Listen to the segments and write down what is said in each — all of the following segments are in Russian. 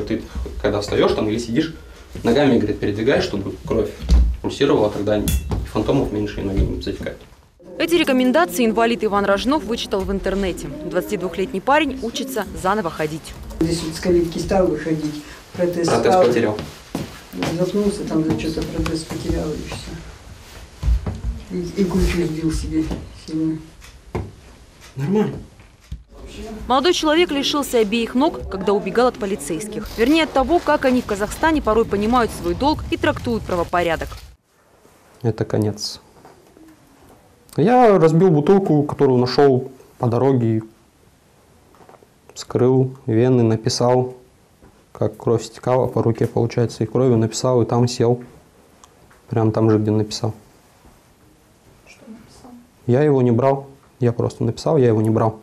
говорит, ты когда встаешь там или сидишь, ногами, говорит, передвигаешь, чтобы кровь пульсировала, тогда фантомов меньше и ноги не затекают. Эти рекомендации инвалид Иван Рожнов вычитал в интернете. 22-летний парень учится заново ходить. Здесь вот с калитки стал выходить, протез, Протез стал, потерял. запнулся, там за что-то протез потерял и все. И, и сбил себе сильно. Нормально. Молодой человек лишился обеих ног, когда убегал от полицейских. Вернее, от того, как они в Казахстане порой понимают свой долг и трактуют правопорядок. Это конец. Я разбил бутылку, которую нашел по дороге, скрыл вены, написал, как кровь стекала по руке, получается, и кровью написал, и там сел. Прям там же, где написал. Я его не брал. Я просто написал, я его не брал.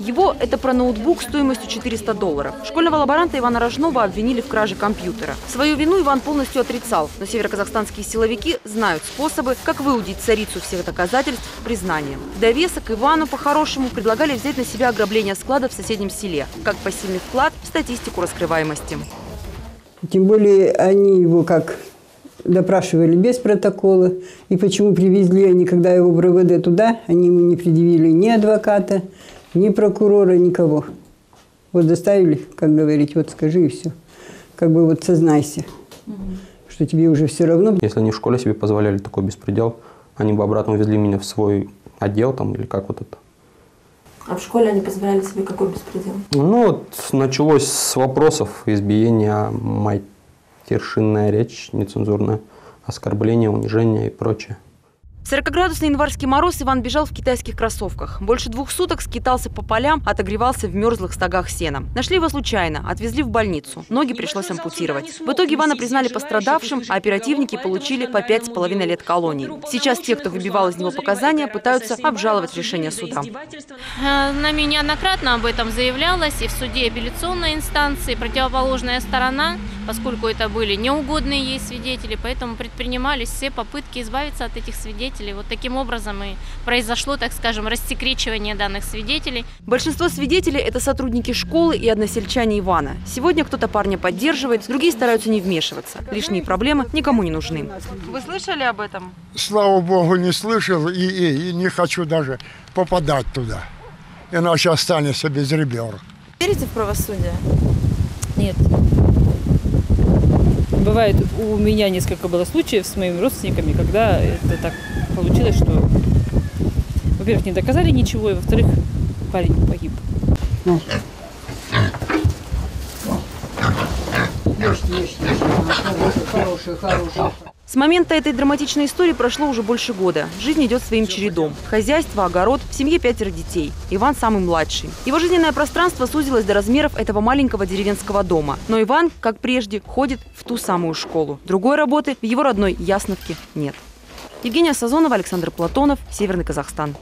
Его – это про ноутбук стоимостью 400 долларов. Школьного лаборанта Ивана Рожнова обвинили в краже компьютера. Свою вину Иван полностью отрицал, но североказахстанские силовики знают способы, как выудить царицу всех доказательств признанием. В довесок Ивану по-хорошему предлагали взять на себя ограбление склада в соседнем селе, как пассивный вклад в статистику раскрываемости. Тем более они его как допрашивали без протокола. И почему привезли они, когда его в РВД туда, они ему не предъявили ни адвоката, ни прокурора, никого. Вот доставили, как говорить, вот скажи и все. Как бы вот сознайся, что тебе уже все равно. Если они в школе себе позволяли такой беспредел, они бы обратно увезли меня в свой отдел там или как вот это. А в школе они позволяли себе какой беспредел? Ну, вот началось с вопросов избиения, матершинная речь, нецензурная, оскорбление, унижение и прочее. В 40-градусный январский мороз Иван бежал в китайских кроссовках. Больше двух суток скитался по полям, отогревался в мерзлых стогах сена. Нашли его случайно, отвезли в больницу. Ноги пришлось ампутировать. В итоге Ивана признали пострадавшим, а оперативники получили по пять с половиной лет колонии. Сейчас те, кто выбивал из него показания, пытаются обжаловать решение суда. Э, Нами неоднократно об этом заявлялось и в суде апелляционной инстанции. Противоположная сторона, поскольку это были неугодные ей свидетели, поэтому предпринимались все попытки избавиться от этих свидетелей. Вот таким образом и произошло, так скажем, рассекречивание данных свидетелей. Большинство свидетелей – это сотрудники школы и односельчане Ивана. Сегодня кто-то парня поддерживает, другие стараются не вмешиваться. Лишние проблемы никому не нужны. Вы слышали об этом? слава богу, не слышал и, и- и не хочу даже попадать туда. Иначе останешься без ребер. Верите в правосудие? Нет. Бывает, у меня несколько было случаев с моими родственниками, когда это так получилось, что, во-первых, не доказали ничего, и, во-вторых, парень погиб. Ешьте, ешьте, ешьте. Хороший, хороший. С момента этой драматичной истории прошло уже больше года. Жизнь идет своим чередом. Хозяйство, огород, в семье пятеро детей. Иван самый младший. Его жизненное пространство сузилось до размеров этого маленького деревенского дома. Но Иван, как прежде, ходит в ту самую школу. Другой работы в его родной Ясновке нет. Евгения Сазонова, Александр Платонов, Северный Казахстан.